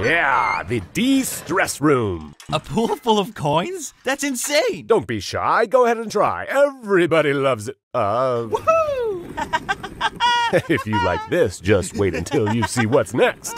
Yeah, the de-stress room. A pool full of coins? That's insane! Don't be shy. Go ahead and try. Everybody loves it. Uh, Woohoo! if you like this, just wait until you see what's next.